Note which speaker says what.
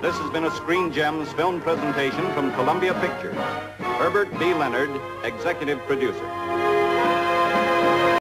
Speaker 1: This has been a Screen Gems film presentation from Columbia Pictures. Herbert B. Leonard, executive producer.